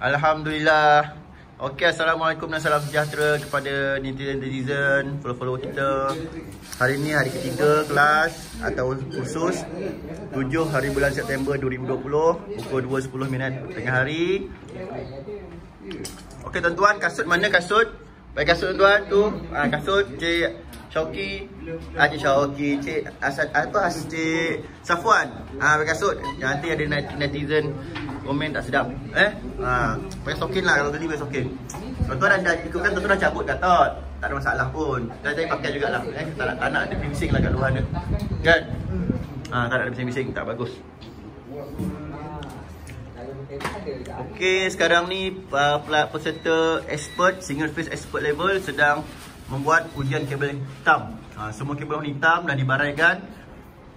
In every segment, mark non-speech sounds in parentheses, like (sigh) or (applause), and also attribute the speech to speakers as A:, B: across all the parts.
A: Alhamdulillah. Okey, Assalamualaikum dan salam sejahtera kepada netizen-netizen, follow-follow kita. Hari ini hari ketiga kelas atau khusus 7 hari bulan September 2020 pukul 2.10 minit tengah hari. Okey tuan-tuan, kasut mana kasut? Baik kasut tuan-tuan tu. Ah kasut Cik Shoki. Ah Cik Shoki, Cik Asad apa Asad Safwan. Ah baik kasut. Nanti ada netizen komen tak sedap. Eh? Ha, pakai sokin lah kalau beli pakai sokin. Tuan-tuan dah ikutkan tuan-tuan dah cabut katot. Tak ada masalah pun. Dah jadi pakai jugalah. Eh, tak nak, tak nak ada bising lah kat luar ni. Kan? Ha, tak nak ada bising-bising. Tak bagus. Okey, sekarang ni uh, peserta expert, single face expert level sedang membuat ujian kabel hitam. Ha, semua kabel hitam dah dibaraikan.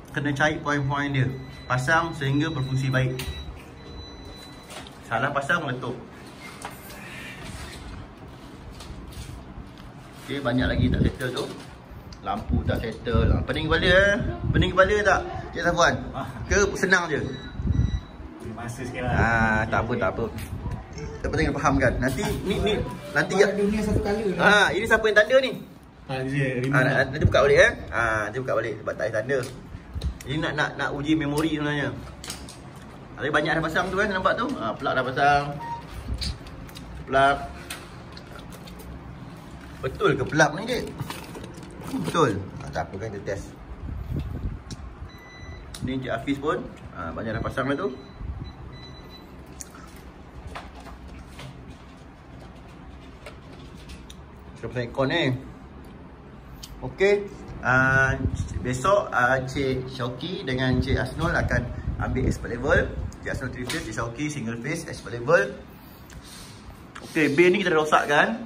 A: Kena cari poin-poin dia. Pasang sehingga berfungsi baik. Salah pasang meletup Okay, banyak lagi tak settle tu Lampu tak settle. Pening kepala eh Pening kepala tak Cik Safwan Ke senang je
B: Masa sikit lah
A: ah, Tak apa tak apa Tak penting nak faham kan Nanti ni ni Nanti ya
B: dunia satu kali
A: Ah, Ini siapa yang tanda ni
B: Ha, dia
A: Ah, nanti buka balik eh. Ah, nanti buka balik sebab tak ada tanda. Ini nak nak nak uji memori sebenarnya. Ada banyak dah pasang tu kan nampak tu? Ha, plug dah pasang. Plug. Betul ke plug ni dik? Betul. Ha, tak apa kan kita test. Ni Cik Hafiz pun ha, banyak dah pasang dah tu. Kita pasang aircon ni. Okey. Uh, besok uh, Cik Syauki dengan Cik Asnul akan ambil expert level. Cik Asnul 3 face, Cik Syauki single face expert level. Okey, bay ni kita rosakkan.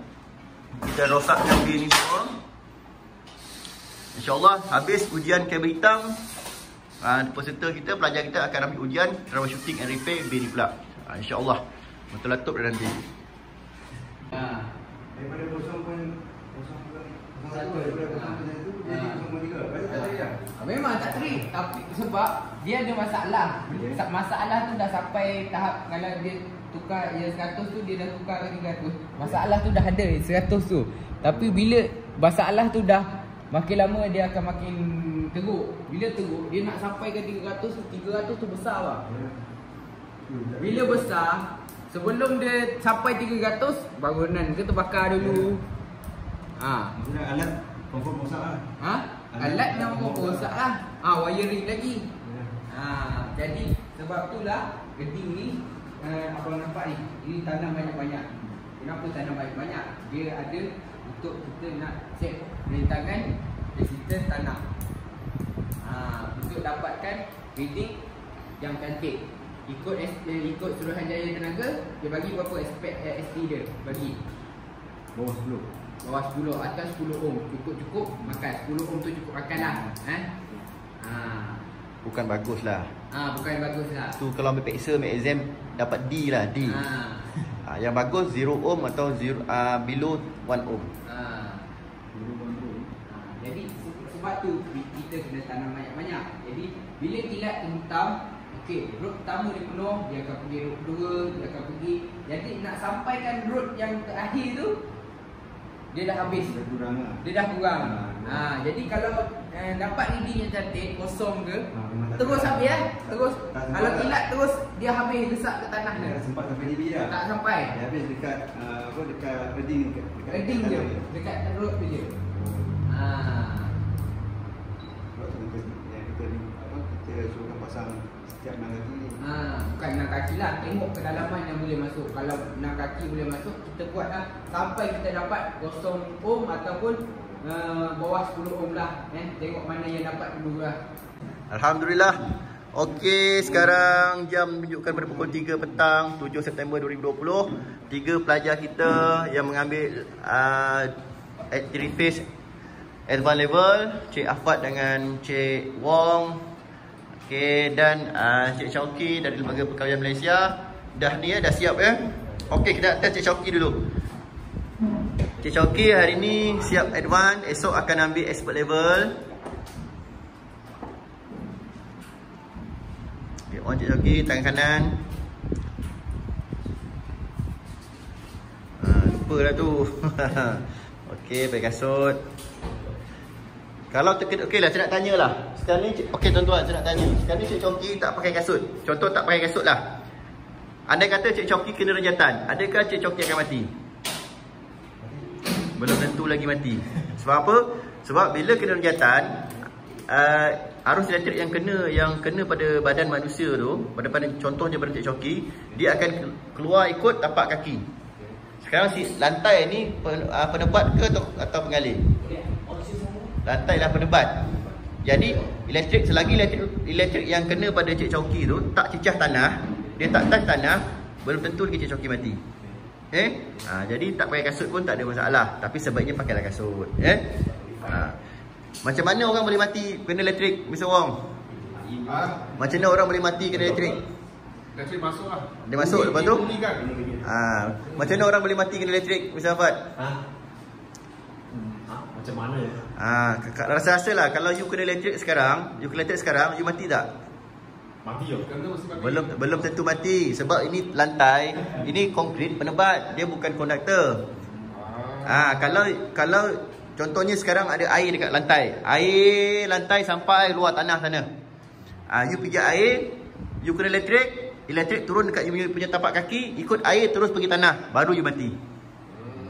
A: Kita rosakkan bay ni semua. InsyaAllah habis ujian kabel hitam uh, Peserta kita, pelajar kita akan ambil ujian Troubleshooting and repair bay ni pula uh, InsyaAllah Betul laptop dah nanti
B: Ha. Daripada kosong pun kosong pun satu daripada kosong pun itu jadi kosong tiga. Tak ada
C: Ah, Memang tak trik tapi sebab dia ada masalah. Sa- Masalah tu dah sampai tahap kalau dia tukar yang 100 tu dia dah tukar ke 300. Masalah tu dah ada 100 tu. Tapi bila masalah tu dah makin lama dia akan makin teruk. Bila teruk dia nak sampai ke 300 tu 300 tu besar lah. Bila besar sebelum dia sampai 300 bangunan kita bakar dulu. Ha.
B: Maksudnya alat confirm rosak lah.
C: Ha? Alat yang rosak lah. Ha, wiring lagi. Ha, jadi sebab itulah geding ni uh, apa nampak ni. Ini tanam banyak-banyak. Kenapa tanam banyak-banyak? Dia ada untuk kita nak cek rentangan resistance tanah. Ha, untuk dapatkan reading yang cantik. Ikut S, eh, ikut Suruhanjaya Tenaga, dia bagi berapa aspek eh, ST dia bagi.
B: Bawah 10.
C: Bawah 10 atas 10 ohm Cukup-cukup makan 10 ohm tu cukup makan lah eh? ha.
A: Bukan bagus lah
C: ha, Bukan bagus lah
A: Tu kalau ambil peksa, ambil exam Dapat D lah, D
C: ha. (laughs)
A: ha, Yang bagus 0 ohm atau zero, uh, below 1 ohm
C: Ha. Ha. Jadi se- sebab tu kita kena tanam banyak-banyak Jadi bila kilat hitam Okey, road pertama dia penuh Dia akan pergi road kedua Dia akan pergi Jadi nak sampaikan road yang terakhir tu Dia dah habis
B: Dah kurang lah.
C: Dia dah kurang.
B: Ha,
C: Ha, jadi kalau eh, dapat reading yang cantik kosong ke,
B: Ha, tak
C: terus habis eh. Terus
B: Tak
C: kalau
B: lah.
C: kilat terus dia habis desak ke tanah
B: Dia
C: dia.
B: dah sempat sampai DB dah.
C: Tak sampai.
B: Dia habis dekat uh, apa dekat reading dekat dekat
C: Reading je
B: dekat-
C: dekat road tu je. Ha.
B: Sebab tu kita yang kita ni apa kita suruh pasang setiap enam kaki. Ni.
C: Ha, bukan enam kaki lah. Tengok kedalaman yang boleh masuk. Kalau enam kaki boleh masuk Kita buat lah. Sampai kita dapat kosong ohm Ataupun uh, bawah 10 ohm lah eh, Tengok mana yang dapat dulu lah.
A: Alhamdulillah. Okey, sekarang jam menunjukkan pada pukul 3 petang 7 September 2020 Tiga pelajar kita yang mengambil uh, Activity Face Advanced Level. Cik Afad dengan Cik Wong Okey, dan uh, Cik Syauki dari Lembaga Perkahwinan Malaysia. Dah ni ya, dah siap ya Okey, kita test Cik Syauki dulu. Cik Syauki hari ni siap advance Esok akan ambil expert level. Okay, on Cik Syauki, tangan kanan. Lupa lah tu. (laughs) okey, pakai kasut. Kalau terkena, okey lah, saya nak tanya lah. Sekarang ni, okey tuan-tuan, saya nak tanya. Sekarang ni Cik Chongki tak pakai kasut. Contoh tak pakai kasut lah. Andai kata Cik Chongki kena rejatan, adakah Cik Chongki akan mati? Belum tentu lagi mati. Sebab apa? Sebab bila kena rejatan, uh, arus elektrik yang kena yang kena pada badan manusia tu, pada pada contohnya pada Cik Chongki, dia akan keluar ikut tapak kaki. Sekarang si lantai ni pen, uh, penebat ke atau, atau? Lantai lah penebat. Jadi elektrik selagi elektrik elektrik yang kena pada Cik Chongki tu tak cecah tanah, dia tak touch tanah, belum tentu lagi Cik Chongki mati. Eh? Ha, jadi tak pakai kasut pun tak ada masalah. Tapi sebaiknya pakailah kasut. Eh? Ha. Macam mana orang boleh mati kena elektrik, Mr. Wong?
B: Ha?
A: Macam mana orang boleh mati kena elektrik?
B: Elektrik masuk lah.
A: Dia masuk lepas tu?
B: Kan?
A: Ha. Macam mana orang boleh mati kena elektrik, Mr. Afad?
D: Ha? Macam mana?
A: Ha, kakak rasa-rasa lah kalau you kena elektrik sekarang, you kena elektrik sekarang, you mati tak?
D: Mati yo.
B: Pakai.
A: Belum belum tentu mati sebab ini lantai, ini konkrit penebat, dia bukan konduktor. Ah, kalau kalau contohnya sekarang ada air dekat lantai. Air lantai sampai luar tanah sana. Ah, you pijak air, you kena elektrik, elektrik turun dekat you punya, punya tapak kaki, ikut air terus pergi tanah, baru you mati.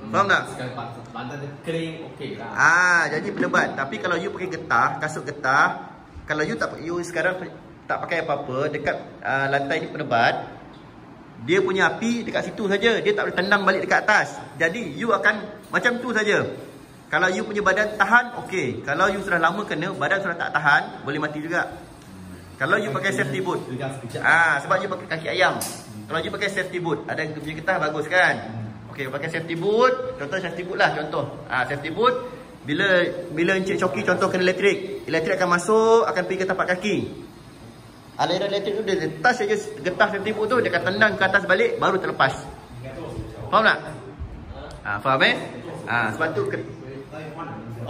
A: Faham tak?
D: Pat- pantai dia kering, okey lah.
A: Ah, jadi penebat. Tapi kalau you pakai getah, kasut getah, kalau you tak you sekarang tak pakai apa-apa dekat uh, lantai ni penebat, dia punya api dekat situ saja. Dia tak boleh tendang balik dekat atas. Jadi you akan macam tu saja. Kalau you punya badan tahan, okey. Kalau you sudah lama kena, badan sudah tak tahan, boleh mati juga. Kalau you pakai safety boot. Ah, sebab you pakai kaki ayam. Kalau you pakai safety boot, ada punya getah bagus kan? Okey, pakai safety boot. Contoh safety boot lah contoh. Ah, safety boot bila bila Encik Coki contoh kena elektrik, elektrik akan masuk, akan pergi ke tapak kaki. Aliran elektrik tu dia touch saja getah safety boot tu dia akan tendang ke atas balik baru terlepas. Faham tak? Ah, faham eh? Ah, sebab tu ke...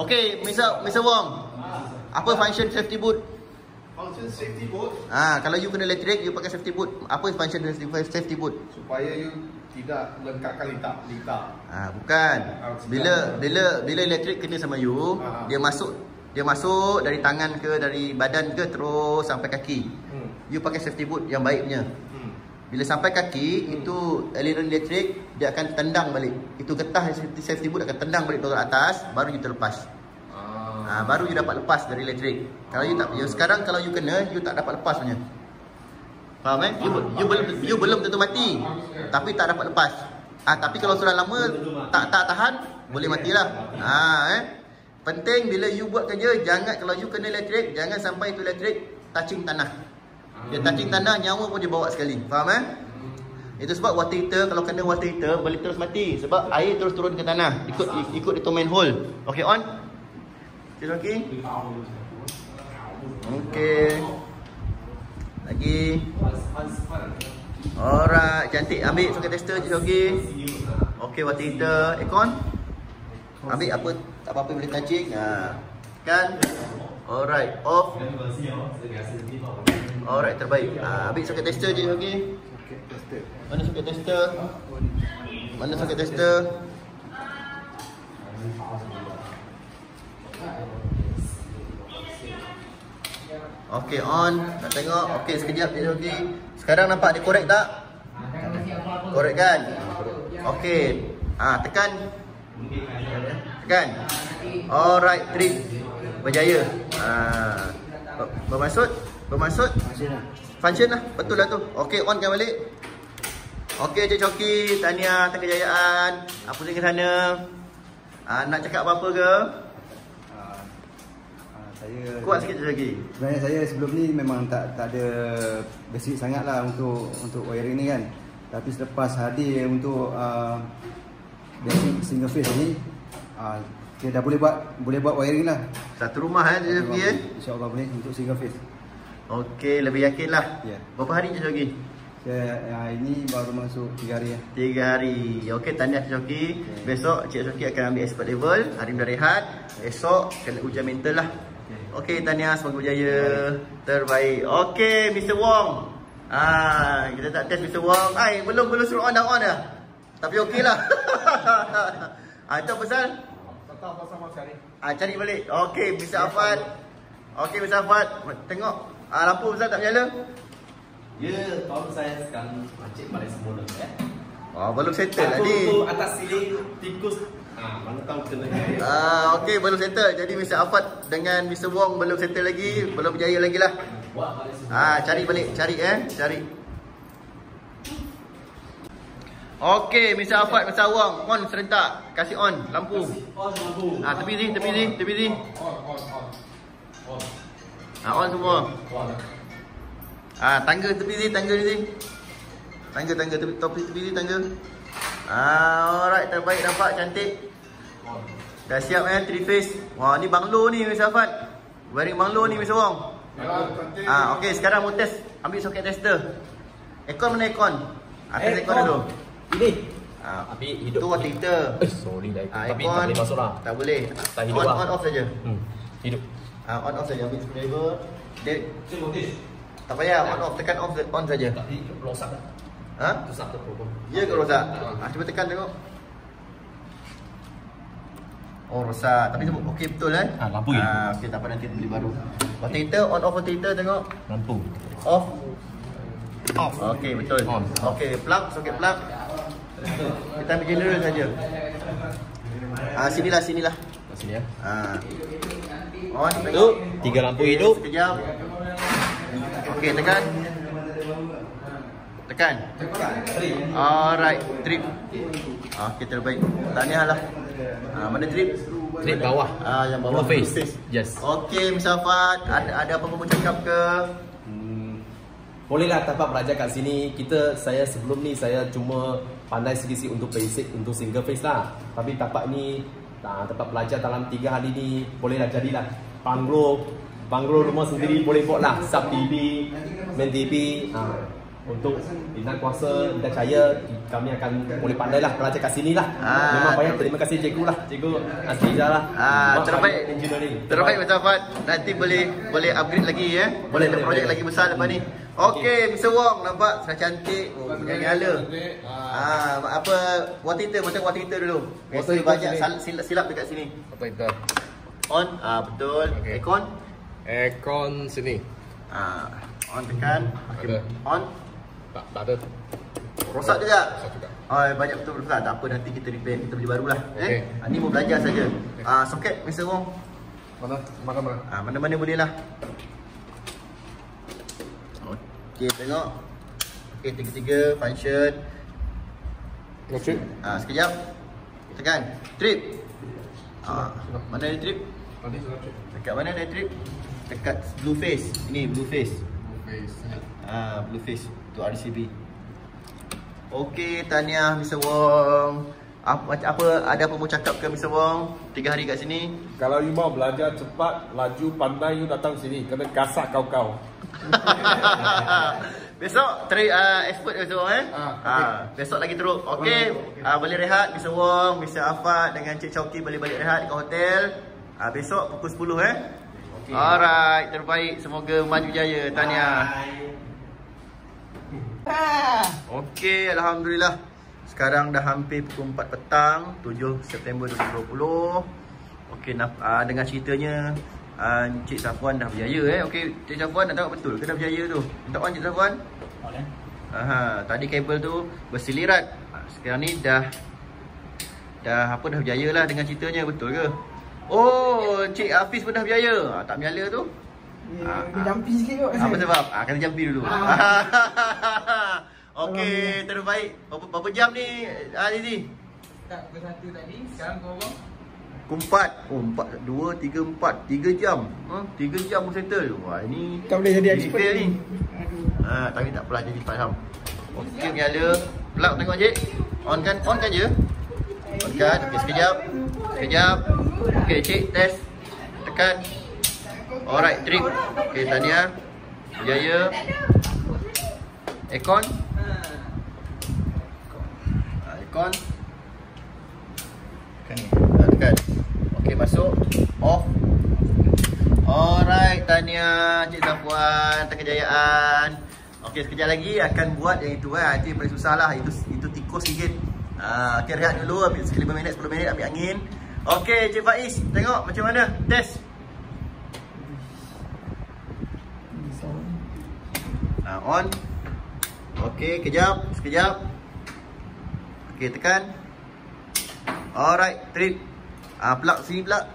A: Okey, Mr. Mr. Wong. Apa function safety boot?
B: Function safety boot
A: Ah, kalau you kena elektrik, you pakai safety boot. Apa function safety boot?
B: supaya you tidak lengkapkan litak litak.
A: Ah, bukan. Bila bila bila elektrik kena sama you,
B: Ah.
A: dia masuk dia masuk dari tangan ke dari badan ke terus sampai kaki.
B: Hmm.
A: You pakai safety boot yang baik punya.
B: Hmm.
A: Bila sampai kaki, itu aliran elektrik dia akan tendang balik. Itu getah safety, safety boot akan tendang balik turun atas, baru you terlepas.
B: Ah.
A: Ah, baru you dapat lepas dari elektrik. Kalau you tak you sekarang kalau you kena, you tak dapat lepas punya. Faham eh? You, you belum you belum tentu mati. Tapi tak dapat lepas. Ah, tapi kalau sudah lama tak tak tahan, boleh matilah. Ah, eh. Penting bila you buat kerja, jangan kalau you kena elektrik, jangan sampai itu elektrik touching tanah. Dia touching tanah, nyawa pun dia bawa sekali. Faham eh? Itu sebab water heater kalau kena water heater boleh terus mati sebab air terus turun ke tanah ikut ikut itu main hole. Okey on. Okey okey. Lagi. Alright, cantik. Ambil soket tester je okey. Okey water heater, aircon. Ambil apa tak apa-apa boleh touching. Ha. Kan? Alright, off. Alright, terbaik. Ha, ambil soket tester je
B: tested.
A: Mana soket tester? Mana soket tester? Okey on. Nak tengok. Okey sekejap je okey. Sekarang nampak dia korek tak? Korek kan? Okey. Ah tekan. Tekan. Alright, trip. Berjaya. Ah ber- bermaksud bermaksud function lah. Betul lah tu. Okey, on kan balik. Okey Cik Coki, tahniah atas kejayaan. Apa tinggal sana? Ah nak cakap apa-apa ke?
E: Saya
A: Kuat sikit Coki.
E: Sebenarnya saya sebelum ni memang tak tak ada basic sangat lah untuk untuk wiring ni kan. Tapi selepas hadir untuk uh, basic single phase ni, uh, kita dah boleh buat boleh buat wiring lah.
A: Satu rumah eh Coki eh.
E: InsyaAllah boleh untuk single phase.
A: Okey, lebih yakin lah.
E: Ya.
A: Berapa hari Cik Coki?
E: Saya uh, ini baru masuk 3 hari ya.
A: Tiga hari. Okey, tahniah Cik Coki. Besok Cik Coki akan ambil expert level. Hari dah rehat. Esok kena ujian mental lah. Okey, tahniah. Semoga berjaya. Terbaik. Okey, Mr. Wong. Ah, kita tak test Mr. Wong. Ai, belum belum suruh on dah on dah. Tapi okey lah. (laughs) ah, itu pasal?
D: Tak pasal apa sekali.
A: Ah, cari balik. Okey, Mr. Afad. Okey, Mr. Afad. Tengok. Ah, lampu pasal tak menyala?
D: Ya, tahun saya sekarang macik balik semula ya.
A: Oh, belum settle tadi.
D: tu atas sini tikus. Ah,
A: okey, belum settle. Jadi Mr. Afad dengan Mr. Wong belum settle lagi. Belum berjaya lagi lah. Ah, cari balik. Cari eh. Cari. Okey, Mr. Afad, Mr. Wong. On serentak. Kasih on lampu.
D: Oh, lampu.
A: Ah, tepi sini, tepi sini, tepi sini.
D: On, on, on. On.
A: Ah, on semua.
D: On.
A: Ah, tangga tepi sini, tangga sini. Tangga, tangga tepi, tepi sini, tangga. Ah, alright, terbaik nampak cantik. Dah siap eh, three face. Wah, ni banglo ni Mr. Afad. Wearing banglo ni Mr. Wong. Ah, okey, sekarang mau test. Ambil soket tester. Aircon mana aircon? Atas aircon dulu.
D: Ini.
A: Ah,
D: Tapi hidup.
A: tu water heater.
D: Eh, sorry dah.
A: Ah,
D: Tapi tak boleh masuk lah.
A: Tak boleh.
D: Tak hidup
A: on,
D: lah.
A: on off saja.
D: Hmm. Hidup.
A: Ah, on off saja. Ambil screwdriver. Dia
D: notice.
A: tak payah on off, tekan off on saja.
D: Tak hidup rosak dah.
A: Ha?
D: Tu satu problem.
A: Ya ke rosak? Ah, cuba tekan tengok. Oh rosak. Tapi semua okey betul eh?
D: Ah, lampu ya?
A: Ah, okey tak apa nanti beli baru. Heater on off heater tengok.
D: Lampu.
A: Off.
D: Off.
A: Okey betul.
D: On.
A: Okey plug soket plug. Kita ambil general saja. Ah sinilah sinilah.
D: Kat sini ya.
A: Ah. On
D: Tu,
A: tengok.
D: tiga lampu hidup.
A: Sekejap. Okey tekan. Tekan. Alright, trip. Okey terbaik. Tahniah lah. Ah, mana trip?
D: Trip bawah.
A: Ah, yang bawah.
D: Blue face. Yes.
A: Okey, Musafat, ada ada apa mau cakap ke?
D: Hmm, bolehlah dapat belajar kat sini. Kita saya sebelum ni saya cuma pandai sedikit untuk basic untuk single face lah. Tapi tapak ni ah, dapat belajar dalam 3 hari ni bolehlah jadilah banglo banglo rumah sendiri boleh buat lah sub TV, main TV. Ah, untuk bintang kuasa, bintang cahaya kami akan boleh pandai lah belajar kat sini lah.
A: Ah,
D: Memang banyak terima kasih cikgu lah. Cikgu Azizah lah.
A: Ah,
D: Buat
A: terbaik.
D: Engineering.
A: Terbaik Musafat. Nanti boleh boleh upgrade lagi ya.
D: Boleh,
A: Ada projek lagi besar lepas ni. Okey, Mr. Wong nampak sudah cantik. Oh, nyala. Ah, apa water heater macam water heater dulu. Biasa
C: Water heater
A: banyak silap, silap dekat sini.
C: Apa itu?
A: On, ah betul.
C: Okey.
A: Aircon.
C: Aircon sini.
A: Ah, on tekan. Okay. On.
C: Tak, tak ada.
A: Rosak juga.
C: Rosak juga.
A: Oh, banyak betul rosak. Tak apa nanti kita repair, kita beli barulah.
C: Okey.
A: Eh, ah, ni mau belajar saja. Ah, soket Mr. Wong.
C: Mana? Mana mana?
A: Ah, mana-mana boleh lah. Okey, tengok. Okey, tiga-tiga function.
C: Okey.
A: Ah, sekejap. Tekan. Trip. Ah, mana ada trip?
C: Tadi sudah.
A: Dekat mana ada trip? Dekat blue face. Ini blue face.
C: Face.
A: Ah, blue face tu RCB. Okey, tahniah Mr. Wong. Apa, apa ada apa mau cakap ke Mr. Wong? Tiga hari kat sini.
F: Kalau you mau belajar cepat, laju, pandai, you datang sini. Kena gasak kau-kau. (laughs)
A: besok try uh, expert besok eh.
C: Ah,
A: Ah, besok lagi teruk. Okey. Ah, boleh rehat Mr. Wong, Mr. Afat dengan Cik Chowki boleh balik rehat dekat hotel. Ah, besok pukul 10 eh. Okay. Alright, terbaik. Semoga maju jaya. Tahniah. Okey, alhamdulillah. Sekarang dah hampir pukul 4 petang, 7 September 2020. Okey, nak- ah, dengan ceritanya ah, Cik Safwan dah berjaya eh. Okey, Cik Safwan nak tengok betul ke dah berjaya tu? Minta on Cik Safwan. Aha, tadi kabel tu bersilirat. Ah, Sekarang ni dah dah apa dah berjaya lah dengan ceritanya betul ke? Oh, Cik Hafiz pun dah berjaya. Ah, tak menyala tu. Ah,
E: Dia
A: ah.
E: jumpy sikit kot.
A: Apa sebab? Ah, kena jampi dulu. (laughs) Okey, terbaik. Berapa, berapa jam ni, ah, Lizi?
C: Tak pukul satu tadi, sekarang kau bang.
A: Pukul empat. Oh, empat. Dua, tiga, empat. Tiga jam. Ha? Tiga jam pun settle. Wah, ini...
E: Tak boleh jadi expert ni.
A: ni. Ha, tapi tak apalah jadi faham. Okey, menyala. Plug tengok, Cik. On kan? On kan je? On kan? Okey, sekejap. Sekejap. Okey, Cik, test. Tekan. Alright, trip. Okey, Tania. Jaya. Aircon. Ah, Aircon. Tekan ni. Ah, Tekan. Okey, masuk. Off. Alright, Tania, Cik Zafuan, kejayaan. Okey, sekejap lagi akan buat yang itu kan. Itu yang paling susah lah. Itu itu tikus sikit. Ah, okay, rehat dulu. Ambil 5 minit, 10 minit. Ambil angin. Okay, Cik Faiz. Tengok macam mana. Test. Ah, on. Okay, kejap. Sekejap. Okay, tekan. Alright, trip. Ah, plug sini plug.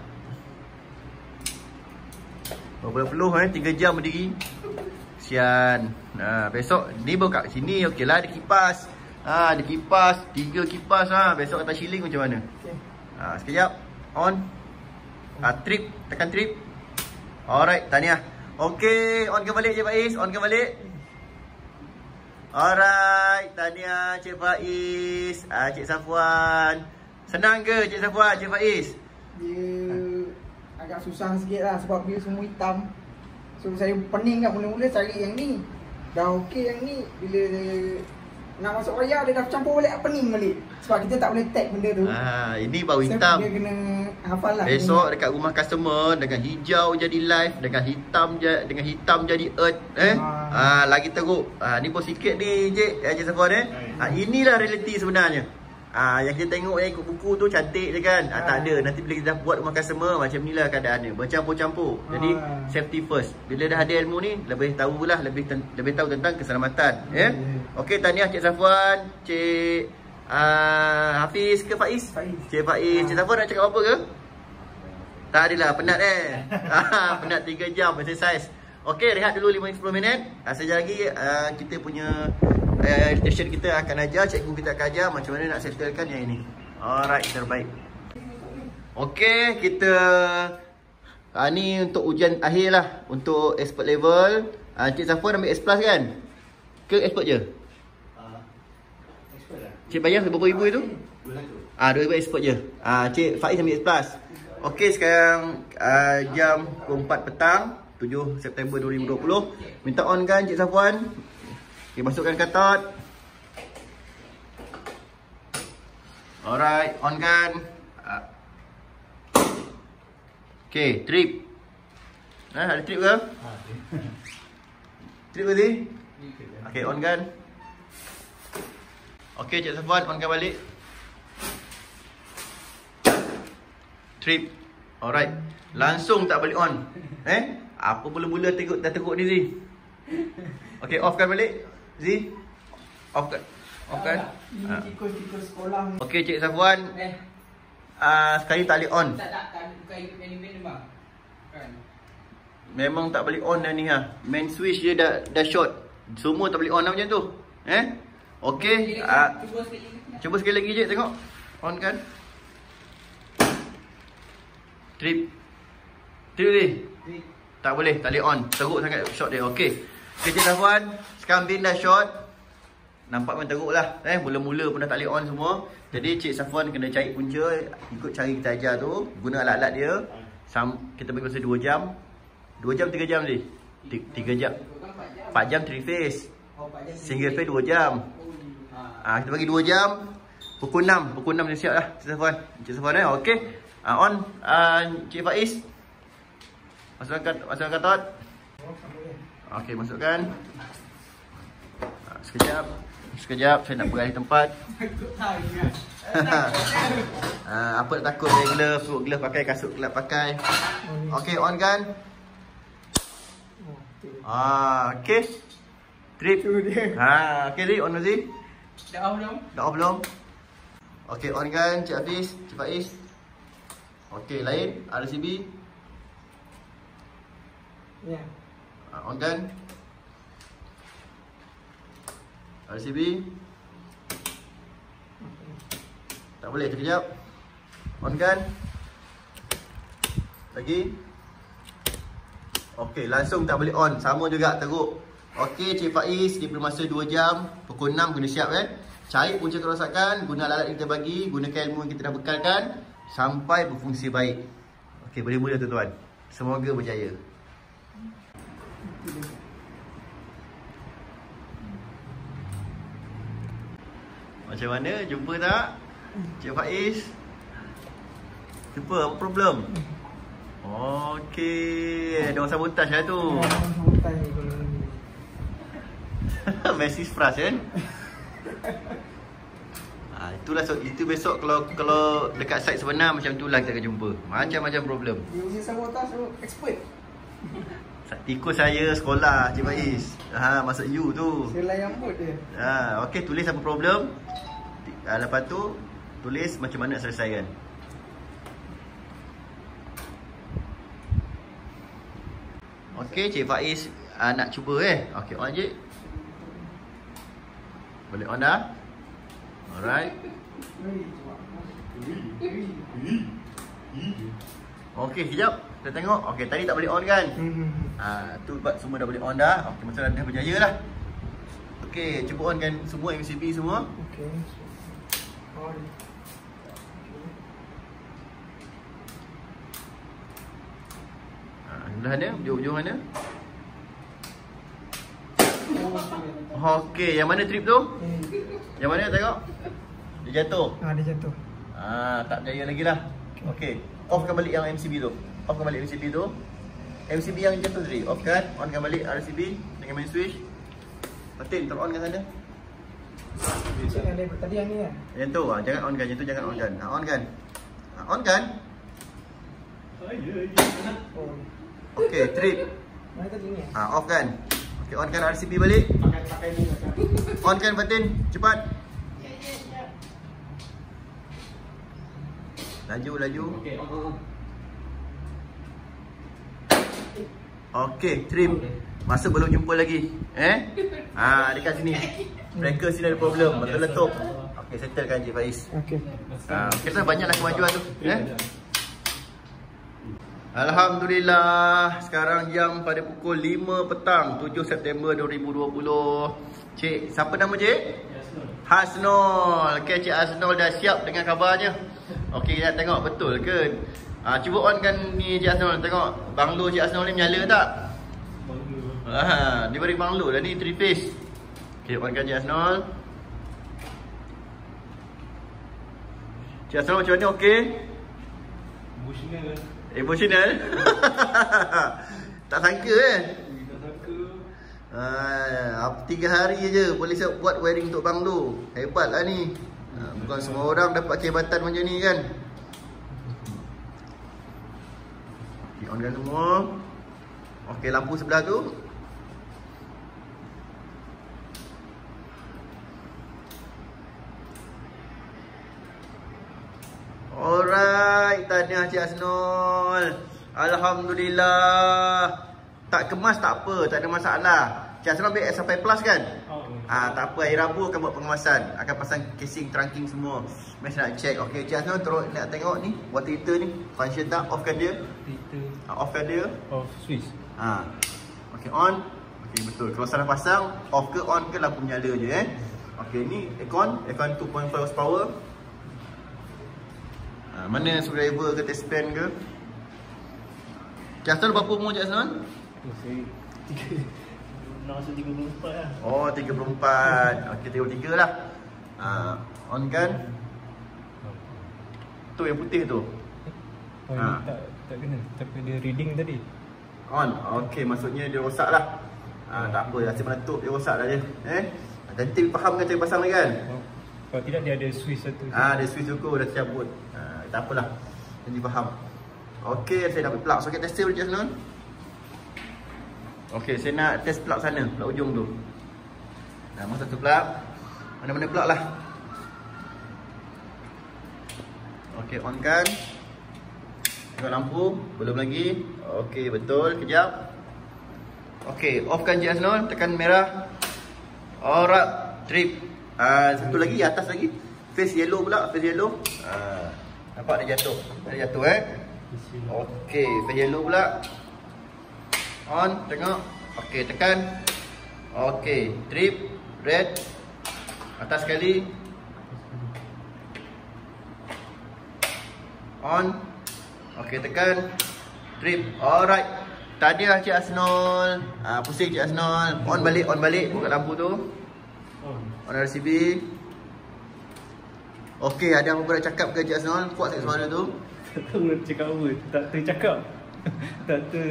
A: Berapa peluh eh, 3 jam berdiri. Sian. Ha, besok ni baru kat sini okeylah ada kipas. Ha, ada kipas, 3 kipas ha. Besok kata shilling macam mana? Ha, sekejap. On. Ha, trip, tekan trip. Alright, tahniah. Okey, on ke balik Cik Faiz, on ke balik. Alright, tahniah Cik Faiz. Ah, Cik Safwan. Senang ke Cik Safwan, Cik Faiz?
G: Dia agak susah sikit lah sebab dia semua hitam So saya pening kan mula-mula cari yang ni Dah okey yang ni Bila nak masuk raya dia dah campur balik pening balik Sebab kita tak boleh tag benda tu
A: Ah, ini bau
G: So,
A: hitam.
G: Dia kena hafal lah
A: Besok dekat rumah customer dengan hijau jadi live, dengan hitam je dengan hitam jadi earth eh. Ah,
G: Ah.
A: lagi teruk. Ah ni pun sikit ni Cik, eh, Cik Safwan eh. Ah inilah realiti sebenarnya. Ah yang kita tengok yang ikut buku tu cantik je kan. Ah, tak ada. Nanti bila kita dah buat rumah customer macam inilah keadaannya. Bercampur-campur. Jadi
G: Ah.
A: safety first. Bila dah ada ilmu ni lebih tahulah lebih ten- lebih tahu tentang keselamatan ya. Okey tahniah Cik Safwan, Cik ah Hafiz ke Faiz?
G: Faiz.
A: Cik Faiz. Cik Safwan nak cakap apa ke? Tak adalah, penat eh. (laughs) Ah, penat 3 jam exercise. Okey, rehat dulu 5-10 minit. Ah, sekejap lagi uh, kita punya uh, station kita akan ajar, cikgu kita akan ajar macam mana nak settlekan yang ini. Alright, terbaik. Okey, kita uh, ni untuk ujian akhir lah untuk expert level. Uh, Cik Safwan ambil S plus kan? Ke expert je? Cik bayar berapa ribu itu? Ah, 2000 expert je. Ah, Cik Faiz ambil plus. Okey, sekarang uh, jam pukul 4 petang, 7 September 2020. Minta on kan Cik Safwan? Okey, masukkan katot. Alright, on kan? Ah. Okey, trip. Ha, ada trip ke? Trip ke ni? Okey, on kan? Okey, Cik Safwan, on kan balik. Trip. Alright. Langsung tak balik on. Eh? Apa mula-mula teruk dah teruk ni Zee? Okey, off kan balik. Zee? Off kan? Off kan?
G: Ini
A: Ah.
G: tikus-tikus sekolah
A: Okey, Cik Safwan.
C: Eh,
A: Ah, sekali tak balik on.
C: tak tak tak bukan ikut elemen bang. Kan.
A: Memang tak balik on dah ni ha. Main switch dia dah dah short. Semua tak balik on dah macam tu. Eh? Okey.
C: Cuba lagi.
A: Cuba sekali lagi je tengok. On kan? Trip. Trip ni. Tak boleh, tak boleh on. Teruk sangat shot dia. Okey. Okay, Cik Safwan. Sekarang bin dah shot. Nampak memang teruk lah. Eh, mula-mula pun dah tak boleh on semua. Jadi Cik Safwan kena cari punca. Ikut cari kita ajar tu. Guna alat-alat dia. Sam, kita bagi masa 2 jam. 2 jam, 3 jam ni? 3 jam. 4 jam 3 phase. Single phase 2 jam.
C: Ah.
A: Kita bagi 2 jam. Pukul 6, pukul 6 dah siap dah. Cik Safwan. Cik Safwan eh. Okey. Ah on ah Cik Faiz. Masukkan kat masukkan katot. Okey, masukkan. Ah, sekejap. Sekejap saya nak beralih tempat. (laughs) ah, apa nak takut saya glove, suruh glove pakai, kasut glove pakai. Okey, on kan? Ah, okey. Trip.
G: Dia
A: Ha, okey on Aziz.
C: Dah off belum?
A: Dah off belum? Okey, on kan Cik Hafiz, Cik Faiz. Okey, lain RCB.
G: Ya
A: Ha, on kan? RCB. Tak boleh, sekejap. On kan? Lagi. Okey, langsung tak boleh on. Sama juga teruk. Okey, Cik Faiz, dia perlu masa 2 jam. Pukul 6 kena siap kan? Cari punca kerosakan, guna alat-alat yang kita bagi, gunakan ilmu yang kita dah bekalkan sampai berfungsi baik. Okey, boleh mula tuan-tuan. Semoga berjaya. Macam mana? Jumpa tak? Cik Faiz? Jumpa? Apa problem? Okey, ada orang sabotaj lah tu.
G: Sampai kalau ni (laughs)
A: Messi Fras kan? ah, itulah so, itu besok kalau kalau dekat site sebenar macam tu lah kita akan jumpa. Macam-macam problem.
G: Dia usia sabotaj tu expert.
A: Tikus saya sekolah Cik Faiz. Ha masuk U tu.
G: Saya layan bot dia.
A: Ha okey tulis apa problem. Ha, lepas tu tulis macam mana selesaikan. Okey Cik Faiz uh, nak cuba eh. Okey on je. Boleh on dah? Alright. Okey, kejap. Kita tengok. Okey, tadi tak boleh on kan? Ha, tu buat semua dah boleh on dah. Okey, macam dah berjaya lah. Okey, cuba on kan semua MCB semua.
G: Okey. On.
A: Ha, sebelah mana? Ujung-ujung mana? Okey, yang mana trip tu? Yang mana tengok? Dia jatuh.
G: Ah dia jatuh.
A: Ah, tak berjaya lagi lah. Okey, offkan balik yang MCB tu. Offkan balik MCB tu. MCB yang jatuh tadi, offkan, onkan balik RCB dengan main switch. Fatin, turn on kan sana.
G: Cik yang dia tadi yang ni kan.
A: Yang tu, ah, jangan on kan, yang tu jangan on kan. Ha, on kan. Ha, on kan?
G: Oh.
A: Okey, trip.
G: Mana tadi ni?
A: Ha, off kan. Okey, on kan RCB balik. On kan Fatin, cepat. Laju, laju.
D: Okey, on, on, on.
A: Okey, trim. Masa belum jumpa lagi. Eh? Ha, dekat sini. Breaker sini ada problem. Betul letup. Okey, settlekan Cik Faiz.
G: Okey.
A: Ha, kita banyaklah kemajuan tu. Eh? Alhamdulillah. Sekarang jam pada pukul 5 petang. 7 September 2020. Cik, siapa nama cik? Hasnol. Okey, Cik Hasnol dah siap dengan kabarnya. Okey, kita tengok betul ke? Ha, cuba on kan ni Cik Hasnol. Tengok banglo Cik Hasnol ni menyala tak? Ha, dia beri banglo dah ni three phase. Okey, on kan Cik Hasnol. Cik Hasnol macam mana okey? Emotional. (laughs) tak sangka eh. Ha, tiga hari je boleh siap buat wiring untuk banglo. Hebatlah ni. Ha, bukan semua orang dapat kehebatan macam ni kan. Okay, on kan semua. Okey, lampu sebelah tu. Alright, tahniah Cik Asnul. Alhamdulillah. Tak kemas tak apa, tak ada masalah. Cik Asnul ambil sampai plus kan? Ah, tak apa, hari Rabu akan buat pengemasan. Akan pasang casing, trunking semua. Mesh nak check. Okey, Cik Asnul terus nak tengok ni, water heater ni. Function tak? Offkan dia. Ah, offkan dia.
B: Off switch.
A: Ha. Okey, on. Okey, betul. Kalau salah pasang, off ke on ke lampu menyala je eh. Okey, ni aircon, aircon 2.5 horsepower. Ha, mana screwdriver ke test pen ke? Cik Hasnul berapa umur Cik?
B: Saya tiga nak masuk 34 lah.
A: Oh, 34. Okey, 33 lah. Ha, on kan? Tu yang putih tu.
B: Oh,
A: Ha.
B: tak tak kena. Tapi dia reading tadi.
A: On. Okey, maksudnya dia rosak lah. Ha, tak apa, asyik meletup dia rosak dah dia. Eh? Nanti faham kan cara pasang lagi kan?
B: Oh, Kalau tidak dia ada switch satu.
A: Ah, dia switch ukur dah tercabut. Tak apalah. Jadi faham. Okey, saya nak plug soket tester boleh Jasnon? Okey, saya nak test plug sana, plug ujung tu. Dah masuk satu plug. Mana-mana plug lah. Okey, on kan. Tengok lampu, belum lagi. Okey, betul. Kejap. Okey, off kan Asnul, tekan merah. Alright, trip. Ah, satu lagi atas lagi. Face yellow pula, face yellow. Ah, nampak dia jatuh. Dia jatuh eh. Okey, face yellow pula. On, tengok. Okey, tekan. Okey, trip red. Atas sekali. On. Okey, tekan. Trip. Alright. Tadi lah Cik Asnol. Ah, pusing Cik Asnol. On balik, on balik. Buka lampu tu.
B: Oh.
A: On RCB. Okey, ada apa nak cakap ke Cik Asnol? Kuat sikit suara tu.
B: Tak tahu nak cakap apa. Tak tercakap. tak ter,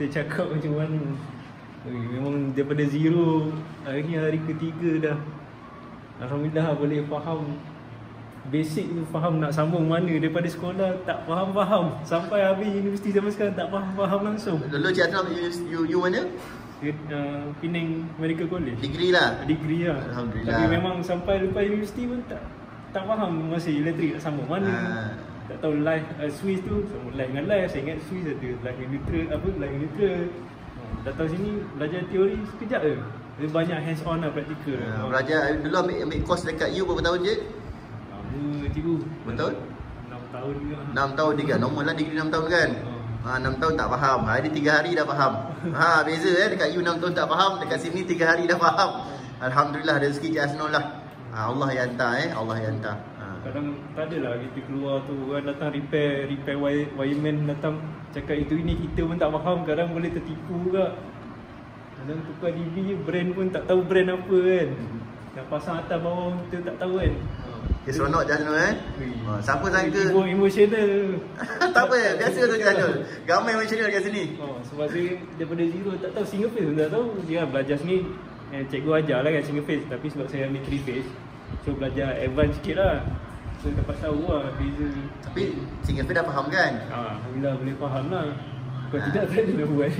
B: tercakap macam mana. Memang daripada zero hari ni hari ketiga dah. Alhamdulillah boleh faham
H: basic tu faham nak sambung mana daripada sekolah tak faham-faham sampai habis universiti sampai sekarang tak faham-faham langsung.
A: Dulu Cik Asnaf, you, you, you mana?
H: Uh, Penang Medical College.
A: Degree lah.
H: Degree lah.
A: Alhamdulillah.
H: Tapi memang sampai lepas universiti pun tak tak faham masih elektrik nak sambung mana.
A: Ah.
H: Tak tahu live uh, Swiss tu sambung live dengan live. Saya ingat Swiss ada live neutral apa live neutral. Uh, datang sini belajar teori sekejap je. Dia banyak hands on lah praktikal.
A: Uh,
H: Uh,
A: belajar dulu ambil ambil course dekat you berapa tahun je?
H: Lama cikgu.
A: Betul?
H: 6 tahun juga.
A: 6 tahun tiga. Normal lah degree 6 tahun kan? Ha, 6 tahun tak faham. Ha, dia 3 hari dah faham. Ha, (laughs) beza eh dekat you 6 tahun tak faham, dekat sini 3 hari dah faham. Alhamdulillah rezeki Cik Asnul lah. Ha, Allah yang hantar eh, Allah yang hantar. Ha.
H: Kadang tak adalah kita keluar tu orang datang repair repair wire, wireman datang cakap itu ini kita pun tak faham kadang boleh tertipu juga. Kadang tukar DB brand pun tak tahu brand apa kan. Nak pasang atas bawah kita tak tahu kan.
A: Okay, seronok Cik Asnul eh. Ha, siapa sangka?
H: Emo, emotional. (laughs)
A: tak apa, biasa tu Cik Asnul. Ramai emotional kat sini.
H: Oh, sebab saya daripada zero tak tahu single face pun tak tahu. Dia belajar sini eh, cikgu ajar lah kan single face tapi sebab saya ambil three face so belajar advance sikit lah. So dapat tahu lah beza.
A: Tapi single face dah faham kan?
H: Ah, Alhamdulillah boleh faham lah. Kalau tidak tak ada nak buat.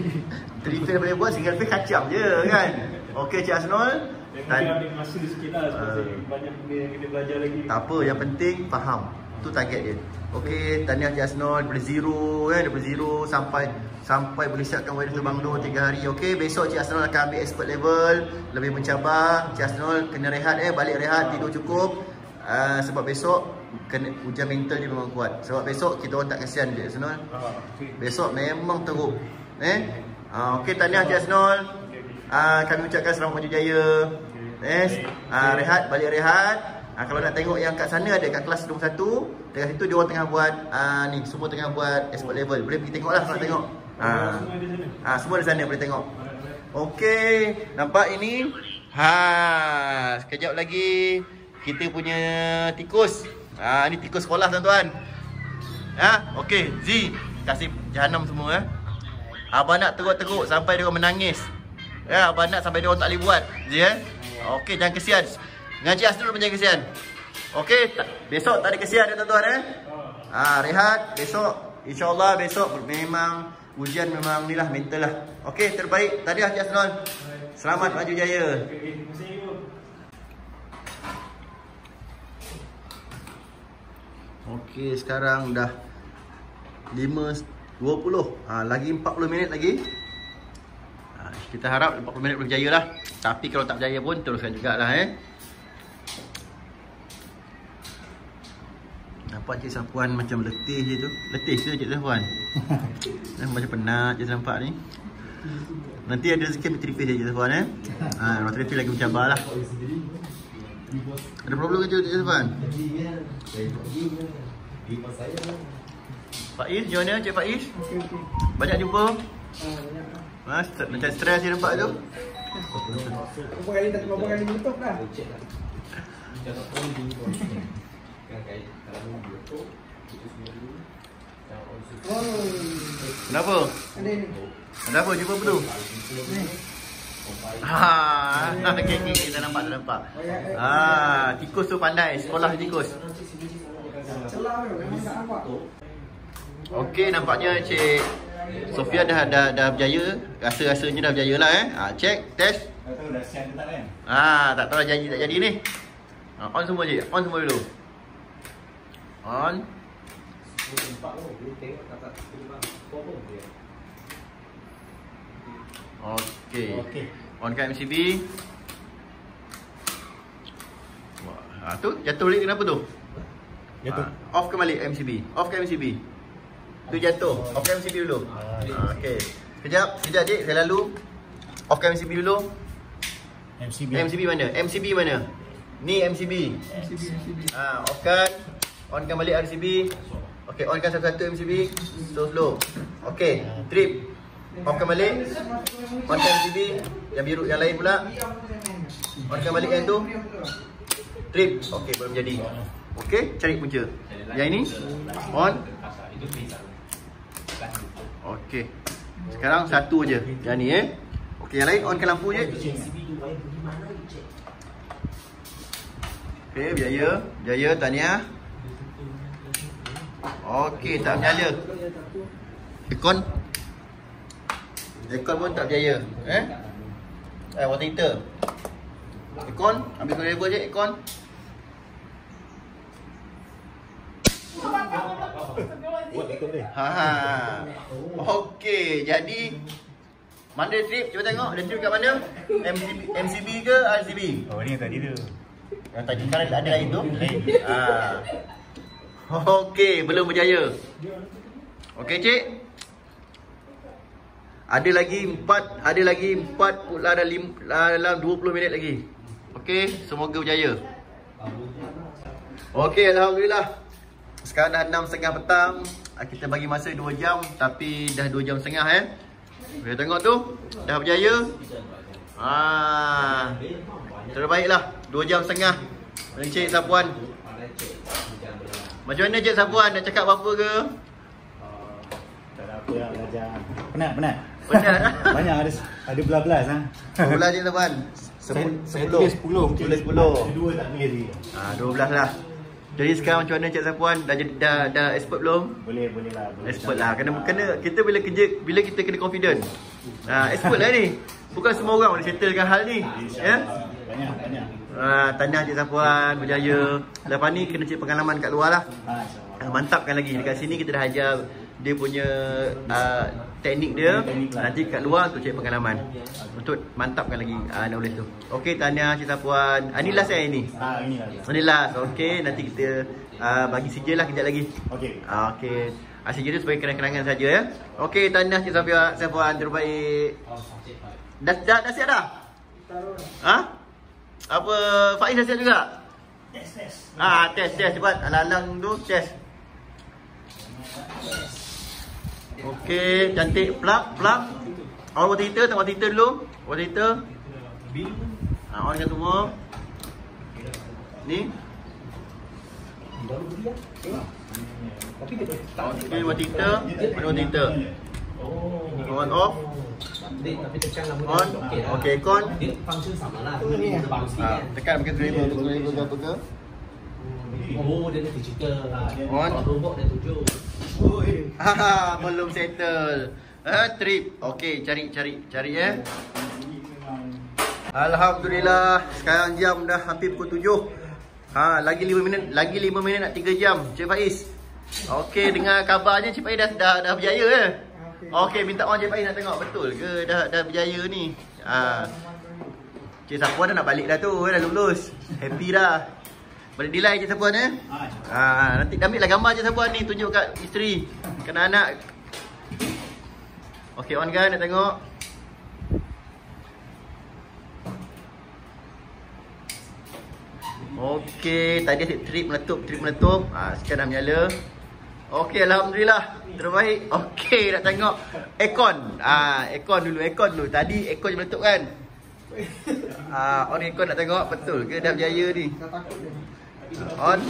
A: Face boleh buat, single face kacam je kan? Okey Cik Asnul.
H: Saya
A: Tan-
H: mungkin ambil masa sikit lah sebab
A: Ah.
H: saya banyak benda yang kena belajar lagi.
A: Tak apa, yang penting faham. Tu target dia. Okey, tahniah Cik Asnul daripada zero kan, daripada zero sampai sampai boleh siapkan wire terbang dua 3 hari. Okey, besok Cik Asnul akan ambil expert level, lebih mencabar. Cik Asnul kena rehat eh, balik rehat, tidur cukup. Uh, sebab besok kena ujian mental dia memang kuat. Sebab besok kita orang tak Asnul.
H: Ah, okay.
A: Besok memang teruk. Eh? Uh, Okey, tahniah Cik Asnul. Uh, kami ucapkan selamat maju jaya. Eh, uh, rehat, balik rehat. Uh, kalau nak tengok yang kat sana ada kat kelas nombor 1, dekat situ dia orang tengah buat uh, ni, semua tengah buat expert level. Boleh pergi tengoklah kalau nak tengok. Ah,
H: Semua ada sana.
A: semua di sana boleh tengok. Okey, nampak ini? Ha, sekejap lagi kita punya tikus. Ha, ni tikus sekolah tuan-tuan. Ha, okey, Z, kasih jahanam semua eh. Abang nak teruk-teruk sampai dia orang menangis. Ya, abang nak sampai dia orang tak boleh buat. Z eh. Okey, jangan kesian. Ngaji Asnul pun jangan kesian. Okey, besok tak ada kesian ya tuan-tuan eh. Ha, rehat besok. InsyaAllah besok memang ujian memang ni lah mental lah. Okey, terbaik. Tadi Haji Asnul. Selamat maju jaya. Okey, sekarang dah 5.20. Ha, lagi 40 minit lagi. Ha, kita harap 40 minit berjaya lah. Tapi kalau tak berjaya pun teruskan jugalah eh. Nampak Cik Sapuan macam letih je tu. Letih ke Cik Sapuan? (laughs) eh, macam penat je nampak ni. Nanti ada rezeki ambil triple je Cik Sapuan eh. Ha, kalau triple lagi mencabar lah. Ada problem ke Cik Sapuan? Faiz, macam mana Cik Faiz?
G: Okey okey.
A: Banyak jumpa?
G: Ah lah.
A: Ha, st- macam stres je nampak tu?
G: Berapa kali tak berapa kali tutup dah. (laughs) Oh,
A: Kenapa?
G: ada ni.
A: Ada apa? Jumpa apa tu?
G: Ni.
A: Ha, (laughs) okey okey kita nampak dah nampak. Ha, tikus tu pandai, sekolah tikus. Okey, nampaknya Cik Sofia dah dah dah berjaya. Rasa-rasanya dah berjaya lah eh. Ha, check, test.
E: Tak tahu dah siap ke tak kan?
A: Ha, tak tahu dah jadi tak jadi ni. Ha, on semua je. On semua dulu. On. Okey.
E: Okey.
A: On kat MCB. Wah, ha, tu jatuh balik kenapa tu?
E: Jatuh.
A: Ha, off kembali MCB. Off ke MCB. Tu jatuh. Off ke MCB dulu. Ha, okey. Sekejap, sekejap dik, saya lalu. Off ke MCB dulu.
E: MCB.
A: MCB mana? MCB mana? Ni MCB. Ha, off kan. On kan balik RCB. Okey, on kan satu-satu MCB. Slow slow. Okey, trip. Off kan balik. On kan MCB. Yang biru yang lain pula. On kan balik yang tu. Trip. Okey, belum jadi. Okey, cari punca. Yang ini on. Okey. Sekarang satu je. Yang ni eh. Okey, yang lain onkan lampu je. Okey, berjaya. Berjaya, tahniah. Okey, tak berjaya. Ekon. Ekon pun tak berjaya. Eh? Eh, water heater. Ekon, ambil screwdriver je, Ekon. Ha ha. Okey, jadi mana trip? Cuba tengok, dia trip kat mana? MCB, MCB ke RCB?
B: Oh ni tadi tu.
A: Yang tadi kan ada lain tu. Lain. Ha. Okey, belum berjaya. Okey, cik. Ada lagi 4, ada lagi 4 pula dalam dalam 20 minit lagi. Okey, semoga berjaya. Okey, alhamdulillah. Sekarang dah 6.30 petang. Ah, Kita bagi masa 2 jam tapi dah 2 jam setengah eh. Boleh tengok tu, dah berjaya. Ah. Terbaiklah, 2 jam setengah. Encik Sapuan. Macam mana Cik Sapuan? Nak cakap apa-apa ke?
B: Tak ada apa lah belajar. Penat, penat.
A: Penat? (laughs)
B: Banyak ada ada belas-belas ha.
A: Berapa Cik Sapuan?
B: Saya, saya
A: 10.
B: tulis 10 mungkin.
A: Tulis 10.
B: Ada dua tak tulis lagi.
A: Ah, 12 lah. Jadi sekarang macam mana Cik Sapuan? Dah dah dah expert belum?
B: Boleh, boleh lah. Boleh
A: Expert lah. Kena kena kita bila kerja bila kita kena confident. Ah, expert lah ni. Bukan semua orang boleh settlekan hal ni. Ya?
B: Banyak, banyak.
A: Ah, tahniah Cik Sapuan berjaya. Lepas ni kena cari pengalaman kat luar lah.
B: Ha.
A: Ah, mantapkan lagi. Dekat sini kita dah ajar dia punya uh, teknik dia.
B: Lah.
A: nanti kat luar untuk cari pengalaman. Untuk mantapkan lagi uh, knowledge tu. Okey tahniah Cik Sapuan ah, ni last eh ini
B: Ha, ini lah.
A: ini last. Okey nanti kita uh, bagi sijil lah kejap lagi.
B: Okey.
A: Ah, okey. Ah, sijil tu sebagai kenang-kenangan saja ya. Okey tahniah Cik Sapuan Sapuan terbaik. Dah, dah, dah siap dah. Ha apa Faiz dah siap juga
B: Test, test.
A: Ah, test test cepat. Alang-alang tu test. Okey, cantik plug, plug. On water heater, tengok water heater dulu. Water heater. Ah, on kan semua. Ni. Okey, water heater, on water heater. On off.
D: Tapi tapi tekan lama
A: On.
D: okey dah.
A: Okey, con.
D: Dia function sama lah. Cuma dia kita bagus sikit
A: Ah,
D: kan.
A: tekan pakai driver, driver ke apa ke?
D: Oh, dia ni digital.
A: On.
D: Kalau robot dia tujuh.
A: Haha, belum settle. Eh, trip. Okey, cari cari cari eh. Alhamdulillah, sekarang jam dah hampir pukul 7. Ha, lagi 5 minit, lagi 5 minit nak 3 jam. Cik Faiz. Okey, dengar kabarnya Cik Faiz dah dah, dah berjaya eh. Okey, minta Cik Faiz nak tengok betul ke dah dah berjaya ni. Ha. Cik Sapuan dah nak balik dah tu, dah lulus. Happy dah. Boleh delay Cik Sapuan eh? Ha, nanti ambil lah gambar Cik Sapuan ni tunjuk kat isteri. Kena anak. Okey, on kan nak tengok. Okey, tadi asyik trip meletup, trip meletup. Ha, sekarang dah menyala. Okey, alhamdulillah. Terbaik. Okey, nak tengok aircon. Ah, aircon dulu, aircon dulu. Tadi aircon je meletup kan? Ah, on aircon nak tengok betul ke dah berjaya ni? On.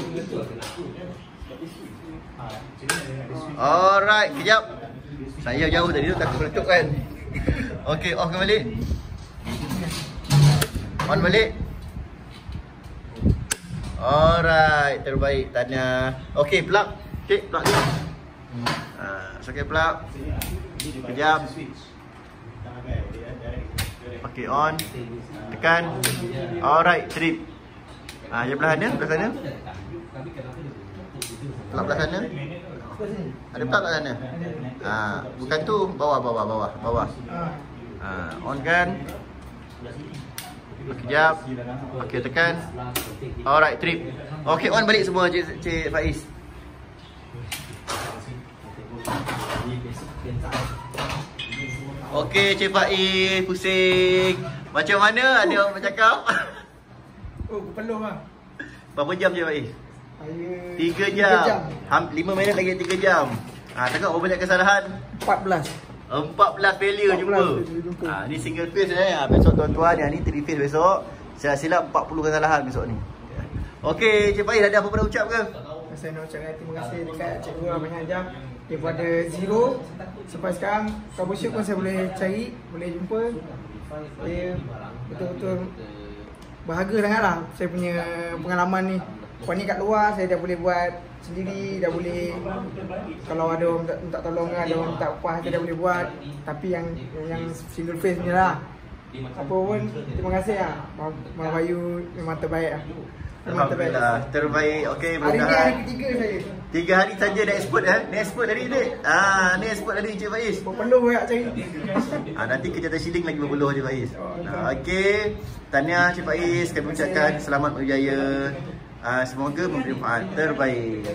A: Alright, kejap. Saya jauh tadi tu takut meletup kan. Okey, off balik. On balik. Alright, terbaik. Tanya. Okey, plug. Cik, ni. Ha, soket plug. Kejap. Okey, on. Tekan. Alright, trip. Ah, yang belah sana, belah sana. Plug belah sana. Ada kat sana. Ah, bukan tu, bawah bawah bawah bawah. Ah, on kan. Kejap. Okey, tekan. Alright, trip. Okey, on balik semua Cik, Cik Faiz. Okey, Cik Faiz, pusing. Macam mana ada orang bercakap? (laughs)
G: Oh, peluk lah.
A: Berapa jam Cik Faiz?
G: Saya...
A: Tiga
G: Tiga
A: jam. Ham, lima minit lagi tiga jam. Ha, tengok berapa banyak kesalahan?
G: 14.
A: 14 failure
G: 14
A: jumpa.
G: jumpa.
A: Ha, ni single face eh. Ha, besok tuan-tuan yang ni three face besok. Saya silap 40 kesalahan besok ni. Okey, Cik Faiz ada apa-apa nak ucap ke?
G: Saya nak ucapkan terima kasih dekat cikgu lah banyak jam Daripada zero sampai sekarang Troubleshoot pun saya boleh cari, boleh jumpa. Saya betul-betul berharga sangat lah saya punya pengalaman ni. Lepas ni kat luar saya dah boleh buat sendiri Dah boleh Kalau ada orang minta tolong kan, ada orang minta upah saya dah boleh buat. Tapi yang yang single face ni lah. Apa pun terima kasih lah. Mak Bayu memang terbaik lah
A: Alhamdulillah. Terbaik. Okey
G: Hari ni hari ketiga saya.
A: Tiga hari saja dah expert eh? Ni expert dari ni Ah, Ni expert dari Encik Faiz.
G: Berpeluh banyak cari.
A: Ah, nanti kerja shilling lagi berpeluh Encik Faiz. Ah, Okey. Tahniah Encik Faiz Kami ucapkan selamat berjaya. Ah, Semoga memberi manfaat terbaik